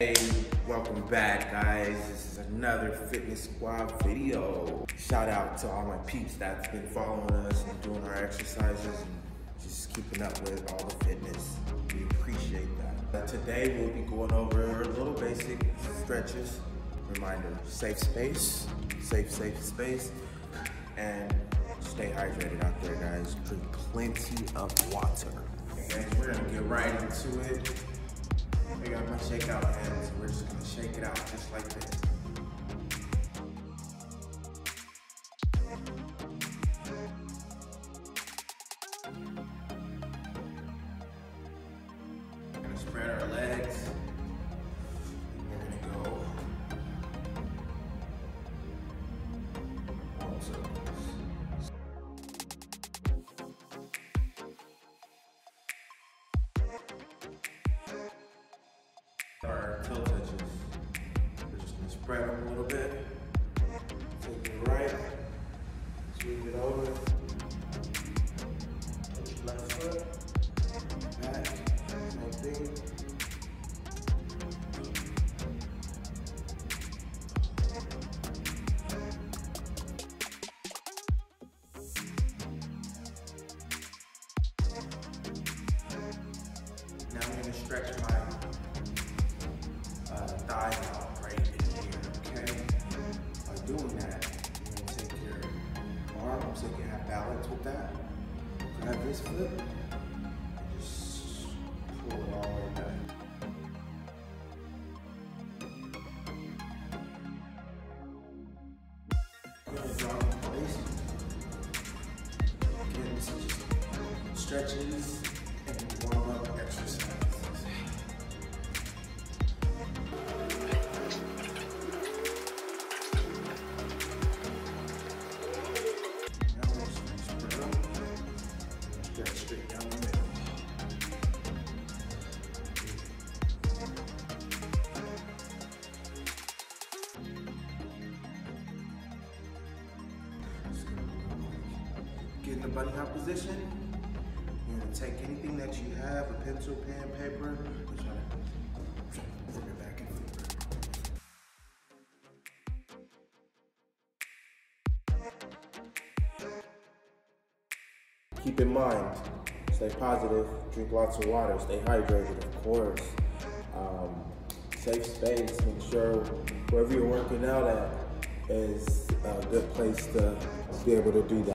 Hey, welcome back guys. This is another Fitness Squad video. Shout out to all my peeps that's been following us and doing our exercises and just keeping up with all the fitness. We appreciate that. Uh, today we'll be going over a little basic stretches. Reminder, safe space, safe, safe space, and stay hydrated out there guys. Drink plenty of water. Okay, we're gonna get right into it. I got my shakeout hands. We're just gonna shake it out just like this. We're gonna spread our legs. We're gonna go one circles. Our. We're just gonna spread them a little bit. Take it right, sweep it over. Touch left foot, back, same thing. Now I'm gonna stretch my thighs out right in here, okay? By doing that, you're gonna take your arm so you can have balance with that. Grab this foot and just pull it all the way back. Again, stretches and warm up exercises. Get in the bunny hop position. You're gonna take anything that you have, a pencil, pen, paper, it back Keep in mind, stay positive, drink lots of water, stay hydrated, of course. Um, safe space, make sure wherever you're working out at is a good place to be able to do that.